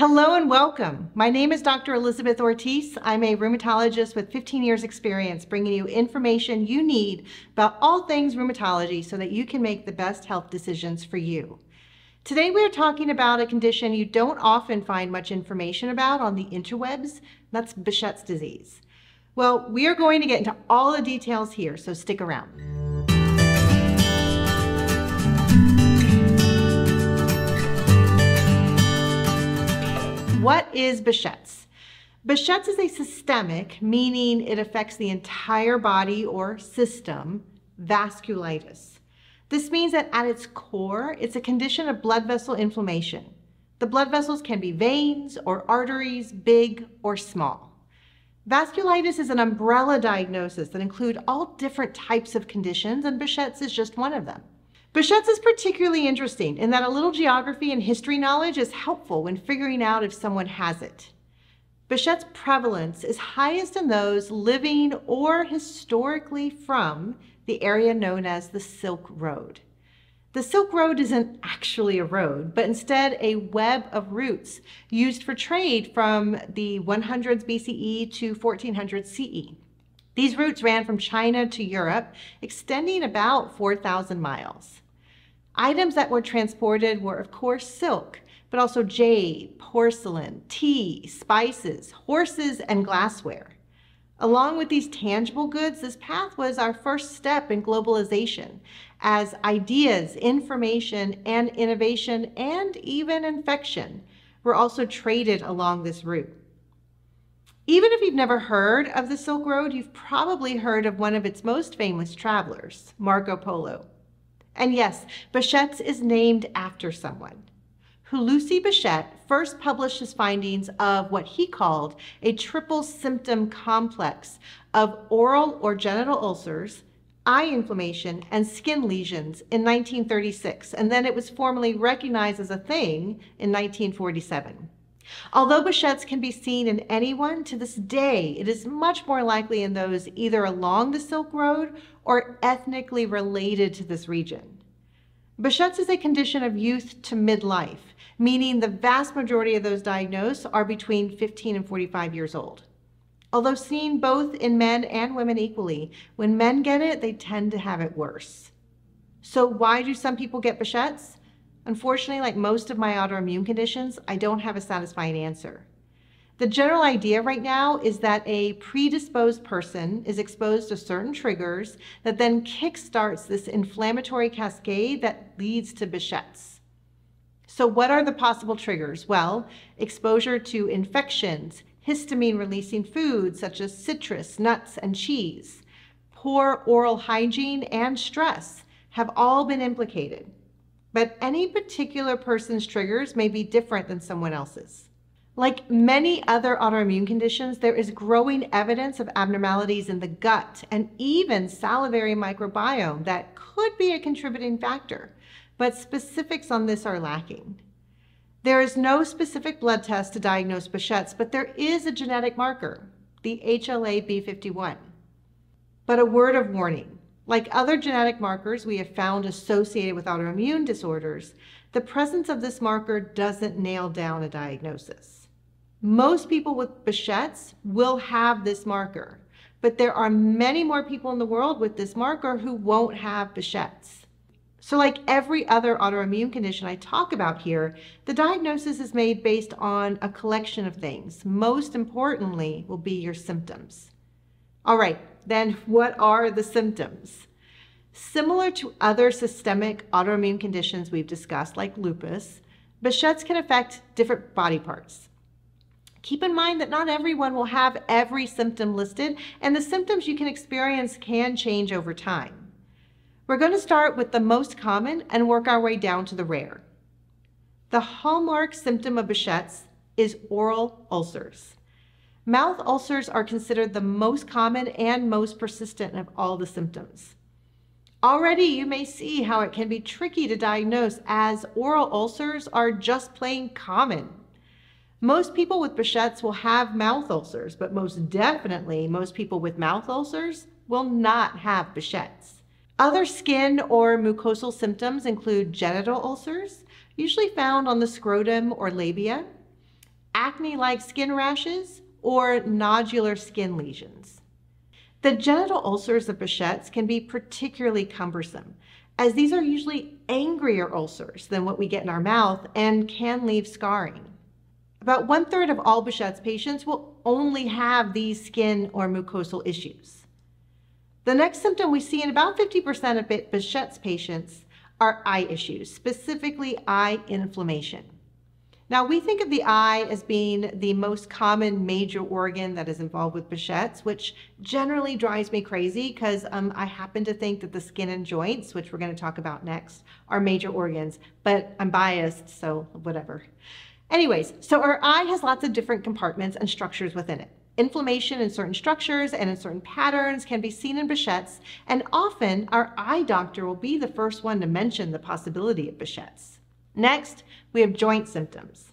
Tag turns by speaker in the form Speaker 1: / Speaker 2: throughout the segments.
Speaker 1: Hello and welcome. My name is Dr. Elizabeth Ortiz. I'm a rheumatologist with 15 years experience bringing you information you need about all things rheumatology so that you can make the best health decisions for you. Today we are talking about a condition you don't often find much information about on the interwebs. That's Behçet's disease. Well, we are going to get into all the details here, so stick around. Is Behçet's? Behçet's is a systemic, meaning it affects the entire body or system, vasculitis. This means that at its core, it's a condition of blood vessel inflammation. The blood vessels can be veins or arteries, big or small. Vasculitis is an umbrella diagnosis that includes all different types of conditions, and Behçet's is just one of them. Behçet's is particularly interesting in that a little geography and history knowledge is helpful when figuring out if someone has it. Behçet's prevalence is highest in those living or historically from the area known as the Silk Road. The Silk Road isn't actually a road, but instead a web of routes used for trade from the 100s BCE to 1400 CE. These routes ran from China to Europe, extending about 4,000 miles. Items that were transported were, of course, silk, but also jade, porcelain, tea, spices, horses, and glassware. Along with these tangible goods, this path was our first step in globalization as ideas, information, and innovation, and even infection were also traded along this route. Even if you've never heard of the Silk Road, you've probably heard of one of its most famous travelers, Marco Polo. And yes, Behçet's is named after someone. Hulusi Behçet first published his findings of what he called a triple symptom complex of oral or genital ulcers, eye inflammation, and skin lesions in 1936, and then it was formally recognized as a thing in 1947. Although Behçet's can be seen in anyone, to this day, it is much more likely in those either along the Silk Road or ethnically related to this region. Behçet's is a condition of youth to midlife, meaning the vast majority of those diagnosed are between 15 and 45 years old. Although seen both in men and women equally, when men get it, they tend to have it worse. So why do some people get Behçet's? Unfortunately, like most of my autoimmune conditions, I don't have a satisfying answer. The general idea right now is that a predisposed person is exposed to certain triggers that then kickstarts this inflammatory cascade that leads to Behçet's. So what are the possible triggers? Well, exposure to infections, histamine-releasing foods such as citrus, nuts, and cheese, poor oral hygiene, and stress have all been implicated but any particular person's triggers may be different than someone else's. Like many other autoimmune conditions, there is growing evidence of abnormalities in the gut and even salivary microbiome that could be a contributing factor, but specifics on this are lacking. There is no specific blood test to diagnose Behçet's, but there is a genetic marker, the HLA-B51. But a word of warning, like other genetic markers we have found associated with autoimmune disorders, the presence of this marker doesn't nail down a diagnosis. Most people with Behçet's will have this marker, but there are many more people in the world with this marker who won't have Behçet's. So like every other autoimmune condition I talk about here, the diagnosis is made based on a collection of things. Most importantly will be your symptoms. All right, then what are the symptoms? Similar to other systemic autoimmune conditions we've discussed, like lupus, Behçet's can affect different body parts. Keep in mind that not everyone will have every symptom listed, and the symptoms you can experience can change over time. We're going to start with the most common and work our way down to the rare. The hallmark symptom of Behçet's is oral ulcers. Mouth ulcers are considered the most common and most persistent of all the symptoms. Already you may see how it can be tricky to diagnose as oral ulcers are just plain common. Most people with Behçet's will have mouth ulcers, but most definitely most people with mouth ulcers will not have Behçet's. Other skin or mucosal symptoms include genital ulcers, usually found on the scrotum or labia, acne-like skin rashes, or nodular skin lesions. The genital ulcers of Behçet's can be particularly cumbersome, as these are usually angrier ulcers than what we get in our mouth and can leave scarring. About one third of all Behçet's patients will only have these skin or mucosal issues. The next symptom we see in about 50% of Behçet's patients are eye issues, specifically eye inflammation. Now, we think of the eye as being the most common major organ that is involved with Behçet's, which generally drives me crazy because um, I happen to think that the skin and joints, which we're going to talk about next, are major organs, but I'm biased, so whatever. Anyways, so our eye has lots of different compartments and structures within it. Inflammation in certain structures and in certain patterns can be seen in Behçet's, and often our eye doctor will be the first one to mention the possibility of Behçet's. Next, we have joint symptoms.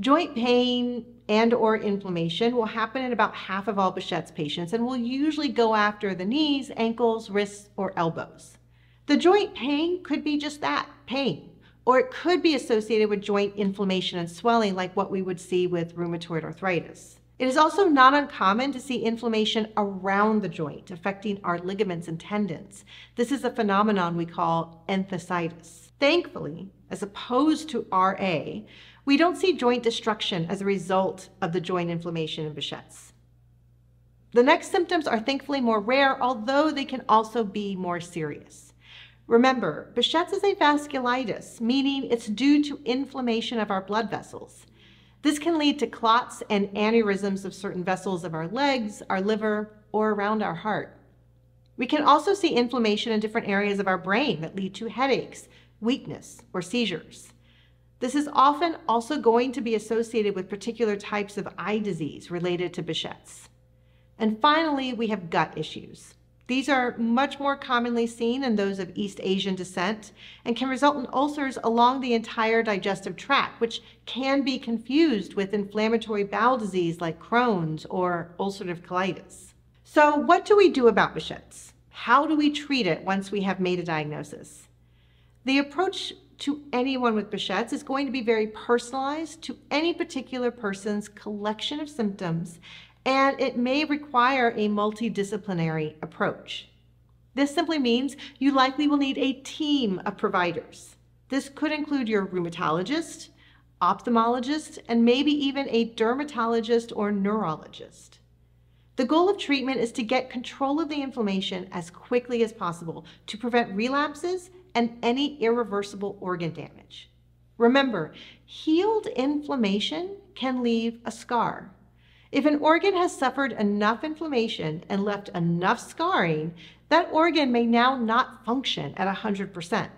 Speaker 1: Joint pain and or inflammation will happen in about half of all Behçet's patients and will usually go after the knees, ankles, wrists, or elbows. The joint pain could be just that, pain, or it could be associated with joint inflammation and swelling like what we would see with rheumatoid arthritis. It is also not uncommon to see inflammation around the joint, affecting our ligaments and tendons. This is a phenomenon we call enthesitis. Thankfully, as opposed to RA, we don't see joint destruction as a result of the joint inflammation in Behçet's. The next symptoms are thankfully more rare, although they can also be more serious. Remember, Behçet's is a vasculitis, meaning it's due to inflammation of our blood vessels. This can lead to clots and aneurysms of certain vessels of our legs, our liver, or around our heart. We can also see inflammation in different areas of our brain that lead to headaches, weakness, or seizures. This is often also going to be associated with particular types of eye disease related to Behçet's. And finally, we have gut issues. These are much more commonly seen in those of East Asian descent and can result in ulcers along the entire digestive tract, which can be confused with inflammatory bowel disease like Crohn's or ulcerative colitis. So what do we do about Behçet's? How do we treat it once we have made a diagnosis? The approach to anyone with Behçet's is going to be very personalized to any particular person's collection of symptoms and it may require a multidisciplinary approach. This simply means you likely will need a team of providers. This could include your rheumatologist, ophthalmologist, and maybe even a dermatologist or neurologist. The goal of treatment is to get control of the inflammation as quickly as possible to prevent relapses and any irreversible organ damage. Remember, healed inflammation can leave a scar. If an organ has suffered enough inflammation and left enough scarring, that organ may now not function at 100%.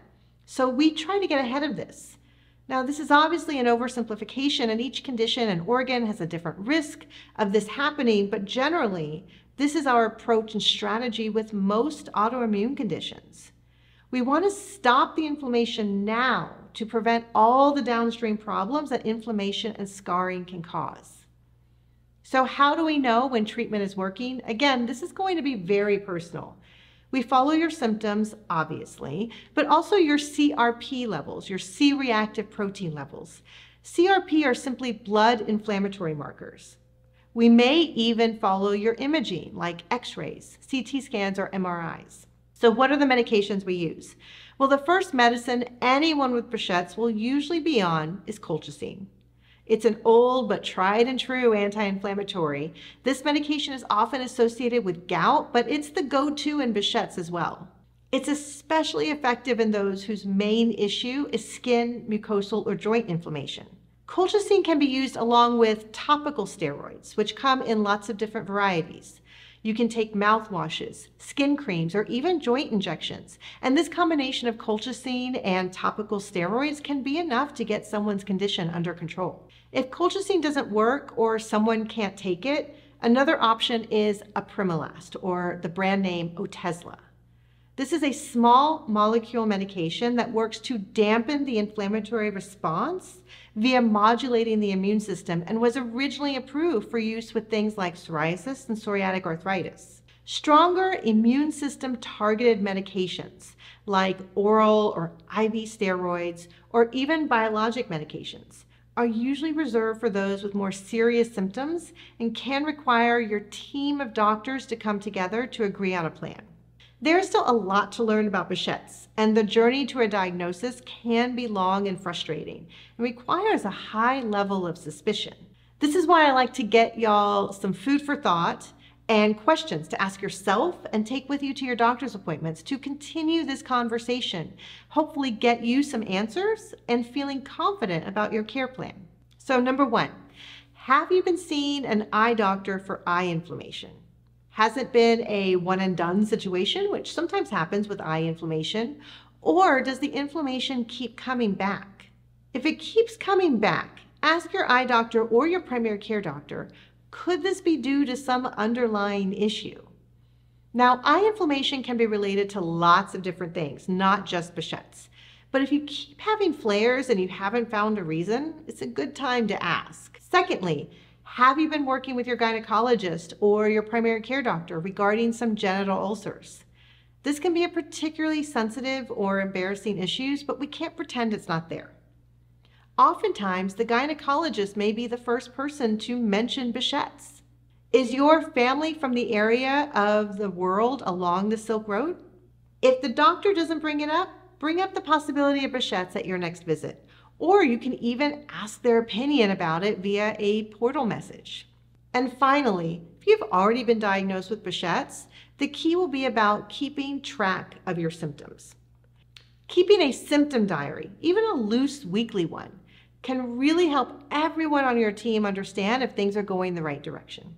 Speaker 1: So we try to get ahead of this. Now, this is obviously an oversimplification, and each condition and organ has a different risk of this happening, but generally, this is our approach and strategy with most autoimmune conditions. We want to stop the inflammation now to prevent all the downstream problems that inflammation and scarring can cause. So how do we know when treatment is working? Again, this is going to be very personal. We follow your symptoms, obviously, but also your CRP levels, your C-reactive protein levels. CRP are simply blood inflammatory markers. We may even follow your imaging, like x-rays, CT scans, or MRIs. So what are the medications we use? Well, the first medicine anyone with Behçet's will usually be on is colchicine. It's an old but tried and true anti-inflammatory. This medication is often associated with gout, but it's the go-to in Behçet's as well. It's especially effective in those whose main issue is skin, mucosal, or joint inflammation. Colchicine can be used along with topical steroids, which come in lots of different varieties. You can take mouthwashes, skin creams, or even joint injections. And this combination of colchicine and topical steroids can be enough to get someone's condition under control. If colchicine doesn't work or someone can't take it, another option is apremilast or the brand name Otezla. This is a small molecule medication that works to dampen the inflammatory response via modulating the immune system and was originally approved for use with things like psoriasis and psoriatic arthritis. Stronger immune system targeted medications like oral or IV steroids or even biologic medications are usually reserved for those with more serious symptoms and can require your team of doctors to come together to agree on a plan. There's still a lot to learn about Behçet's, and the journey to a diagnosis can be long and frustrating and requires a high level of suspicion. This is why I like to get y'all some food for thought and questions to ask yourself and take with you to your doctor's appointments to continue this conversation. Hopefully, get you some answers and feeling confident about your care plan. So, number one, have you been seeing an eye doctor for eye inflammation? Has it been a one and done situation, which sometimes happens with eye inflammation? Or does the inflammation keep coming back? If it keeps coming back, ask your eye doctor or your primary care doctor could this be due to some underlying issue? Now, eye inflammation can be related to lots of different things, not just Behçet's. But if you keep having flares and you haven't found a reason, it's a good time to ask. Secondly, have you been working with your gynecologist or your primary care doctor regarding some genital ulcers? This can be a particularly sensitive or embarrassing issue, but we can't pretend it's not there. Oftentimes, the gynecologist may be the first person to mention Behçet's. Is your family from the area of the world along the Silk Road? If the doctor doesn't bring it up, bring up the possibility of Behçet's at your next visit. Or you can even ask their opinion about it via a portal message. And finally, if you've already been diagnosed with Behçet's, the key will be about keeping track of your symptoms. Keeping a symptom diary, even a loose weekly one, can really help everyone on your team understand if things are going the right direction.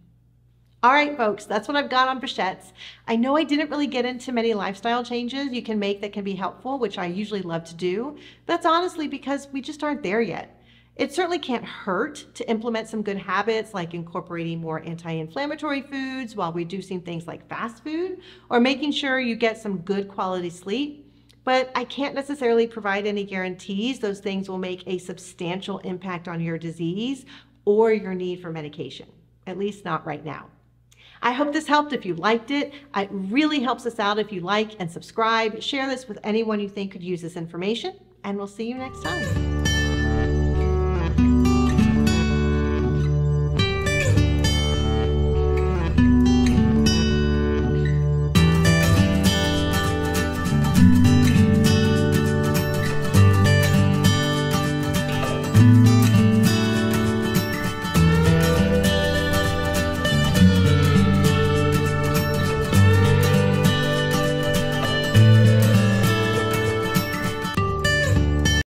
Speaker 1: All right, folks, that's what I've got on Behçet's. I know I didn't really get into many lifestyle changes you can make that can be helpful, which I usually love to do. That's honestly because we just aren't there yet. It certainly can't hurt to implement some good habits like incorporating more anti-inflammatory foods while reducing things like fast food or making sure you get some good quality sleep but I can't necessarily provide any guarantees those things will make a substantial impact on your disease or your need for medication, at least not right now. I hope this helped if you liked it. It really helps us out if you like and subscribe. Share this with anyone you think could use this information, and we'll see you next time.